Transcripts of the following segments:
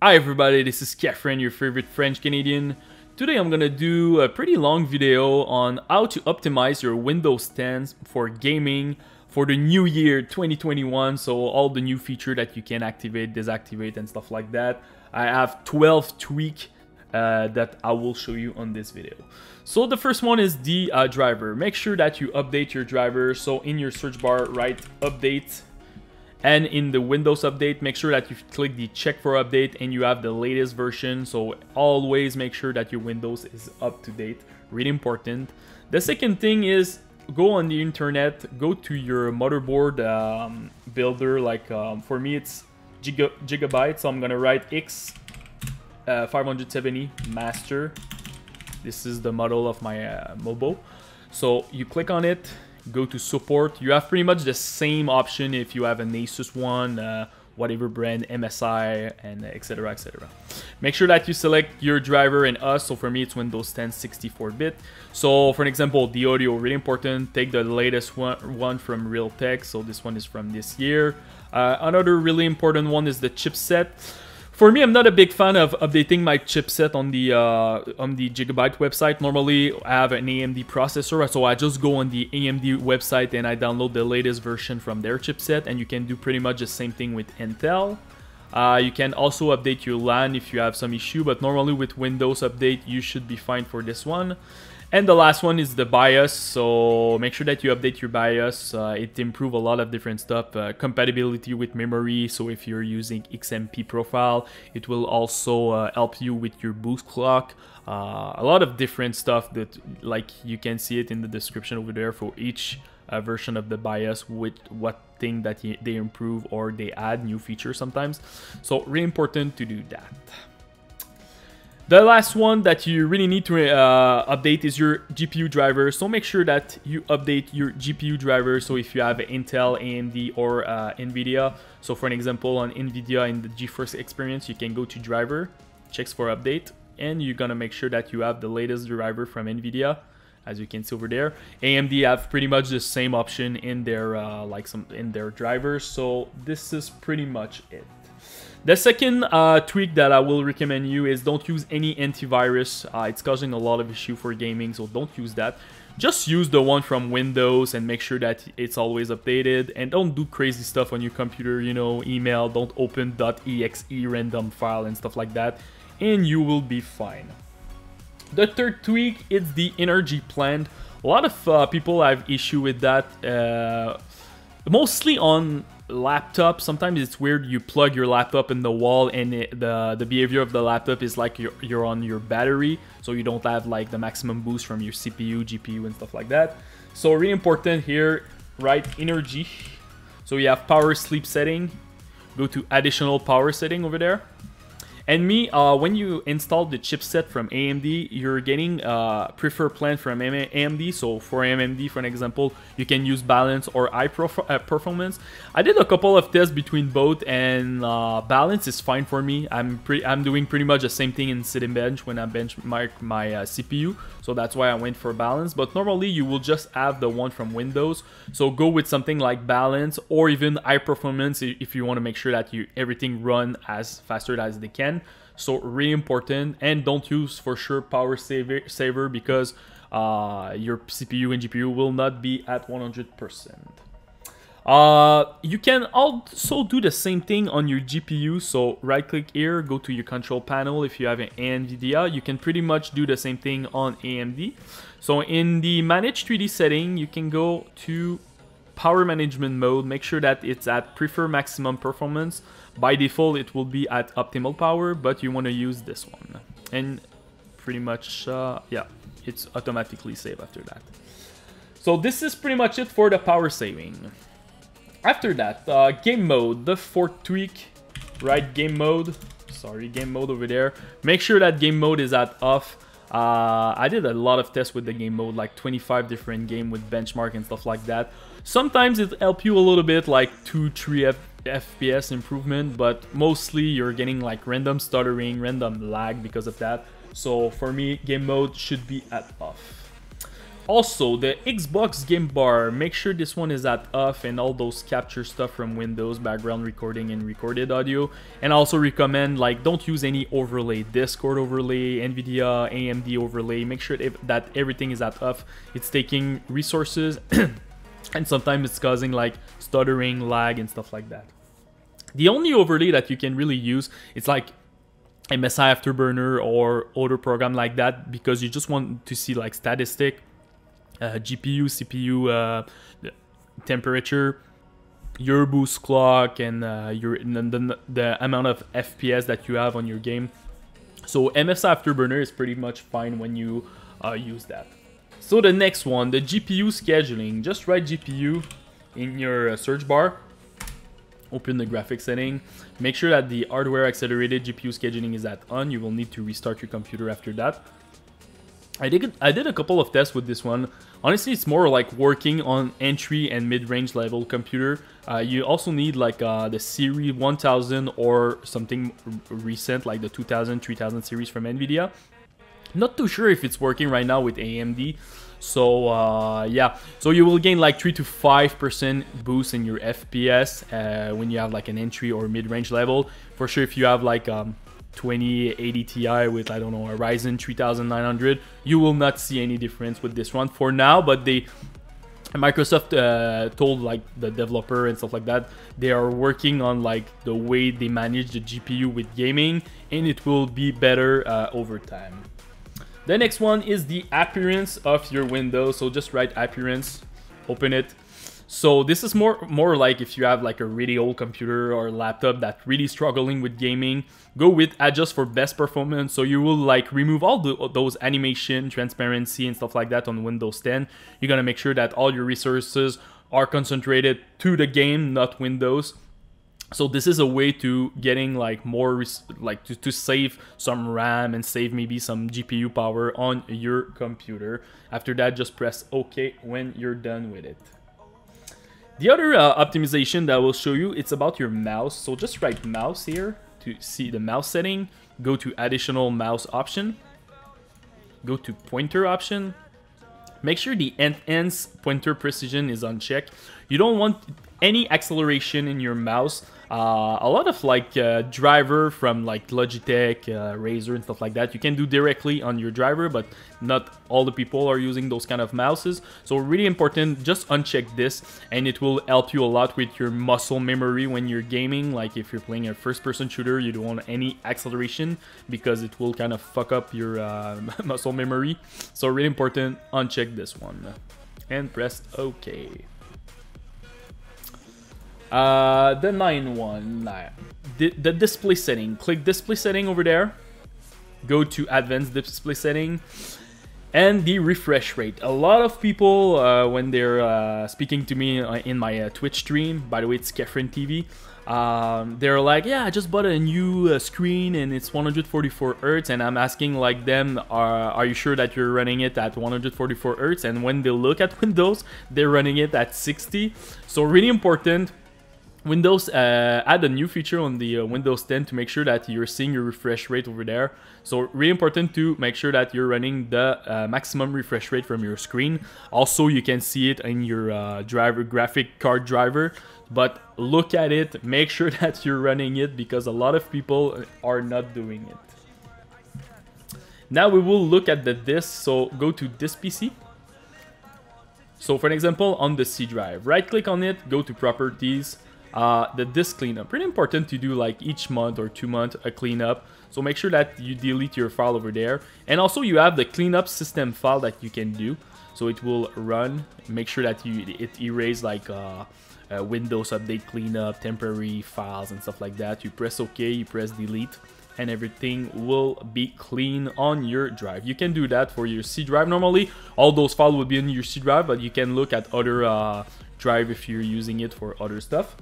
Hi everybody, this is Kephren, your favorite French Canadian. Today I'm gonna do a pretty long video on how to optimize your Windows 10 for gaming for the new year 2021. So all the new feature that you can activate, deactivate and stuff like that. I have 12 tweak uh, that I will show you on this video. So the first one is the uh, driver. Make sure that you update your driver. So in your search bar, write update and in the Windows update, make sure that you click the check for update and you have the latest version. So always make sure that your Windows is up to date. Really important. The second thing is go on the internet, go to your motherboard um, builder. Like um, for me, it's giga gigabyte. So I'm gonna write X uh, 570 master. This is the model of my uh, mobile. So you click on it, go to support. You have pretty much the same option if you have an Asus one, uh, whatever brand, MSI, and etc. etc. Make sure that you select your driver and us. So for me, it's Windows 10 64-bit. So for an example, the audio, really important. Take the latest one, one from Realtek. So this one is from this year. Uh, another really important one is the chipset. For me, I'm not a big fan of updating my chipset on the uh, on the Gigabyte website. Normally, I have an AMD processor, so I just go on the AMD website and I download the latest version from their chipset, and you can do pretty much the same thing with Intel. Uh, you can also update your LAN if you have some issue, but normally with Windows Update, you should be fine for this one. And the last one is the BIOS, so make sure that you update your BIOS. Uh, it improve a lot of different stuff. Uh, compatibility with memory, so if you're using XMP profile, it will also uh, help you with your boost clock. Uh, a lot of different stuff that, like you can see it in the description over there for each uh, version of the BIOS with what thing that they improve or they add new features sometimes. So really important to do that. The last one that you really need to uh, update is your GPU driver. So make sure that you update your GPU driver. So if you have Intel, AMD, or uh, NVIDIA. So for an example, on NVIDIA in the GeForce Experience, you can go to driver, checks for update, and you're gonna make sure that you have the latest driver from NVIDIA as you can see over there. AMD have pretty much the same option in their uh, like some in their drivers. So this is pretty much it. The second uh, tweak that I will recommend you is don't use any antivirus. Uh, it's causing a lot of issue for gaming, so don't use that. Just use the one from Windows and make sure that it's always updated. And don't do crazy stuff on your computer, you know, email, don't open .exe random file and stuff like that. And you will be fine. The third tweak is the energy plan. A lot of uh, people have issue with that, uh, mostly on laptop sometimes it's weird you plug your laptop in the wall and it, the the behavior of the laptop is like you're, you're on your battery so you don't have like the maximum boost from your cpu gpu and stuff like that. So really important here right energy. So you have power sleep setting. Go to additional power setting over there and me, uh, when you install the chipset from AMD, you're getting a uh, preferred plan from AMD. So for AMD, for an example, you can use balance or high uh, performance. I did a couple of tests between both, and uh, balance is fine for me. I'm pretty, I'm doing pretty much the same thing in Cinebench when I benchmark my, my uh, CPU. So that's why I went for balance. But normally you will just have the one from Windows. So go with something like balance or even high performance if you want to make sure that you everything run as faster as they can. So really important and don't use for sure power saver, saver because uh, your CPU and GPU will not be at 100%. Uh, you can also do the same thing on your GPU. So right click here, go to your control panel. If you have an NVIDIA, you can pretty much do the same thing on AMD. So in the manage 3D setting, you can go to power management mode. Make sure that it's at prefer maximum performance. By default, it will be at optimal power, but you want to use this one. And pretty much, uh, yeah, it's automatically save after that. So this is pretty much it for the power saving. After that, uh, game mode, the fourth tweak, right, game mode, sorry, game mode over there. Make sure that game mode is at off. Uh, I did a lot of tests with the game mode, like 25 different game with benchmark and stuff like that. Sometimes it help you a little bit, like 2-3 FPS improvement, but mostly you're getting like random stuttering, random lag because of that. So for me, game mode should be at off. Also, the Xbox game bar, make sure this one is at off and all those capture stuff from Windows, background recording and recorded audio. And I also recommend like don't use any overlay, Discord overlay, Nvidia, AMD overlay. Make sure that everything is at off. It's taking resources and sometimes it's causing like stuttering, lag and stuff like that. The only overlay that you can really use is like MSI Afterburner or other program like that because you just want to see like statistic uh, GPU, CPU uh, temperature, your boost clock, and uh, your the, the amount of FPS that you have on your game. So MS Afterburner is pretty much fine when you uh, use that. So the next one, the GPU scheduling. Just write GPU in your uh, search bar. Open the graphics setting. Make sure that the hardware accelerated GPU scheduling is at on. You will need to restart your computer after that. I did I did a couple of tests with this one. Honestly, it's more like working on entry and mid-range level computer. Uh, you also need like uh, the Series 1000 or something recent like the 2000, 3000 series from NVIDIA. Not too sure if it's working right now with AMD. So uh, yeah, so you will gain like 3 to 5% boost in your FPS uh, when you have like an entry or mid-range level. For sure, if you have like um, 2080 Ti with, I don't know, a Ryzen 3900, you will not see any difference with this one for now, but they Microsoft uh, told like the developer and stuff like that they are working on like the way they manage the GPU with gaming and it will be better uh, over time. The next one is the appearance of your window. So just write appearance, open it, so this is more more like if you have like a really old computer or laptop that's really struggling with gaming, go with adjust for best performance. So you will like remove all the, those animation, transparency and stuff like that on Windows 10. You're gonna make sure that all your resources are concentrated to the game, not Windows. So this is a way to getting like more like to, to save some RAM and save maybe some GPU power on your computer. After that, just press OK when you're done with it. The other uh, optimization that I will show you, it's about your mouse. So just write mouse here to see the mouse setting. Go to additional mouse option. Go to pointer option. Make sure the enhance pointer precision is unchecked. You don't want any acceleration in your mouse uh, a lot of like uh, driver from like Logitech, uh, Razer and stuff like that you can do directly on your driver but not all the people are using those kind of mouses. So really important just uncheck this and it will help you a lot with your muscle memory when you're gaming. Like if you're playing a first person shooter you don't want any acceleration because it will kind of fuck up your uh, muscle memory. So really important uncheck this one. And press OK. Uh, the 9 one, the, display setting. Click display setting over there. Go to advanced display setting and the refresh rate. A lot of people, uh, when they're uh, speaking to me uh, in my uh, Twitch stream, by the way, it's Kephren TV, um, they're like, yeah, I just bought a new uh, screen and it's 144 Hertz, and I'm asking like them, are, are you sure that you're running it at 144 Hertz? And when they look at Windows, they're running it at 60. So really important Windows uh, add a new feature on the uh, Windows 10 to make sure that you're seeing your refresh rate over there. So really important to make sure that you're running the uh, maximum refresh rate from your screen. Also, you can see it in your uh, driver graphic card driver. But look at it, make sure that you're running it because a lot of people are not doing it. Now we will look at the disk. So go to This PC. So for an example, on the C drive, right click on it, go to properties, uh, the disk cleanup, pretty important to do like each month or two month a cleanup. So make sure that you delete your file over there. And also you have the cleanup system file that you can do. So it will run, make sure that you it erase like uh, uh, Windows update cleanup, temporary files and stuff like that. You press OK, you press delete and everything will be clean on your drive. You can do that for your C drive. Normally, all those files will be in your C drive, but you can look at other uh, drive if you're using it for other stuff.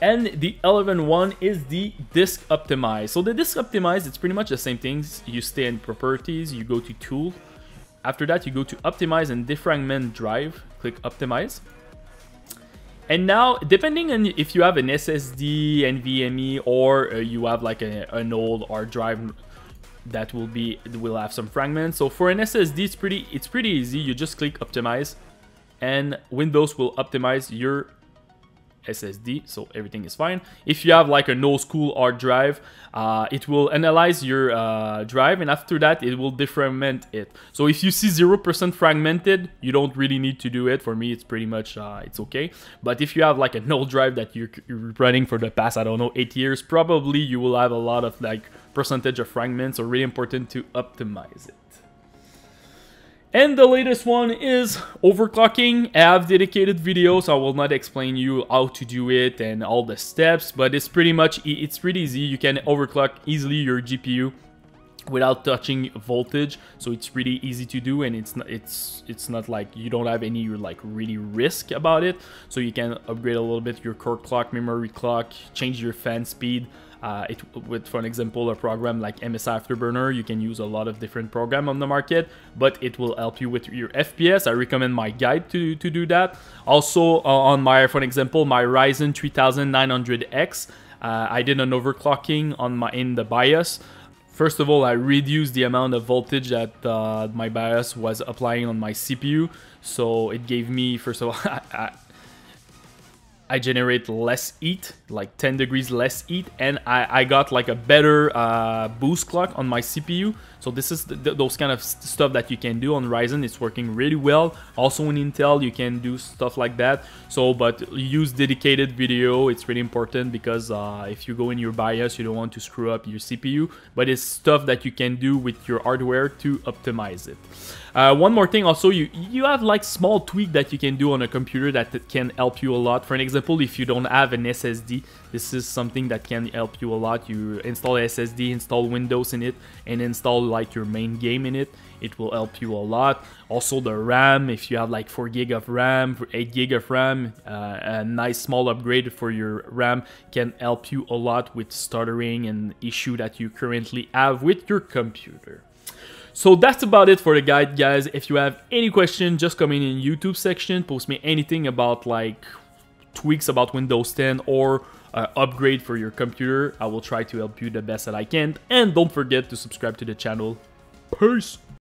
And the 11 one is the disk optimize. So the disk optimize, it's pretty much the same things. You stay in properties, you go to tool. After that, you go to optimize and defragment drive. Click optimize. And now, depending on if you have an SSD, and NVMe, or uh, you have like a, an old hard drive, that will be will have some fragments. So for an SSD, it's pretty it's pretty easy. You just click optimize, and Windows will optimize your SSD, so everything is fine. If you have like an old school hard drive, uh, it will analyze your uh, drive and after that it will defragment it. So if you see 0% fragmented, you don't really need to do it. For me, it's pretty much, uh, it's okay. But if you have like an old drive that you're, you're running for the past, I don't know, 8 years, probably you will have a lot of like percentage of fragments, so really important to optimize it. And the latest one is overclocking. I have dedicated videos. I will not explain you how to do it and all the steps, but it's pretty much, it's pretty easy. You can overclock easily your GPU without touching voltage so it's really easy to do and it's not it's it's not like you don't have any like really risk about it so you can upgrade a little bit your core clock memory clock change your fan speed uh, it, with, for an example, a program like MSI Afterburner, you can use a lot of different program on the market, but it will help you with your FPS. I recommend my guide to, to do that. Also, uh, on my, for an example, my Ryzen 3900X, uh, I did an overclocking on my in the BIOS. First of all, I reduced the amount of voltage that uh, my BIOS was applying on my CPU. So it gave me, first of all, I, generate less heat, like 10 degrees less heat, and I, I got like a better uh, boost clock on my CPU. So this is the, those kind of stuff that you can do on Ryzen. It's working really well. Also on Intel, you can do stuff like that. So, but use dedicated video. It's really important because uh, if you go in your BIOS, you don't want to screw up your CPU. But it's stuff that you can do with your hardware to optimize it. Uh, one more thing also, you, you have like small tweak that you can do on a computer that can help you a lot. For an example, if you don't have an SSD, this is something that can help you a lot. You install SSD, install Windows in it, and install like your main game in it. It will help you a lot. Also the RAM, if you have like 4 gig of RAM, 8 gig of RAM, uh, a nice small upgrade for your RAM can help you a lot with stuttering and issue that you currently have with your computer. So that's about it for the guide, guys. If you have any question, just come in in YouTube section, post me anything about like tweaks about Windows 10 or uh, upgrade for your computer. I will try to help you the best that I can. And don't forget to subscribe to the channel. Peace!